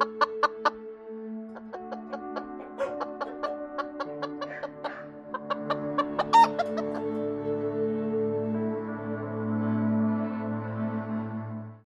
ha ha